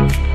Bye.